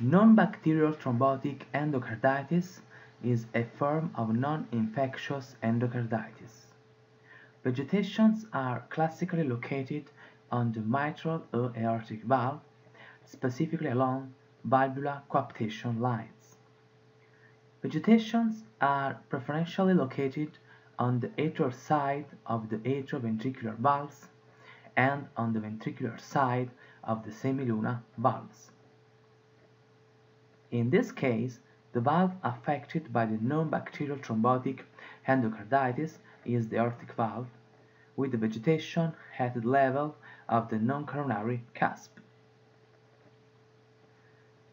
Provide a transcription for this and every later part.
Non-bacterial thrombotic endocarditis is a form of non-infectious endocarditis. Vegetations are classically located on the mitral or aortic valve, specifically along valvular coaptation lines. Vegetations are preferentially located on the atrial side of the atrioventricular valves and on the ventricular side of the semilunar valves. In this case, the valve affected by the non-bacterial thrombotic endocarditis is the aortic valve, with the vegetation at the level of the non-coronary cusp.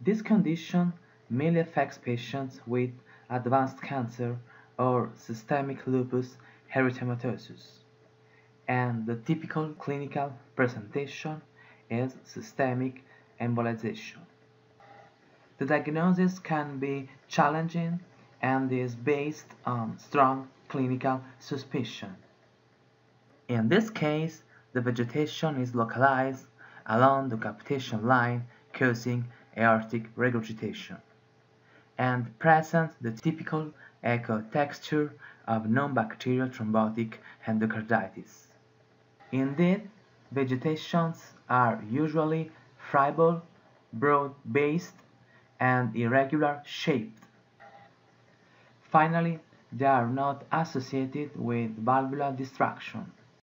This condition mainly affects patients with advanced cancer or systemic lupus erythematosus, and the typical clinical presentation is systemic embolization. The diagnosis can be challenging and is based on strong clinical suspicion. In this case, the vegetation is localized along the coaptation line causing aortic regurgitation and presents the typical echo texture of non-bacterial thrombotic endocarditis. Indeed, vegetations are usually friable, broad-based, and irregular shaped. Finally, they are not associated with valvular destruction.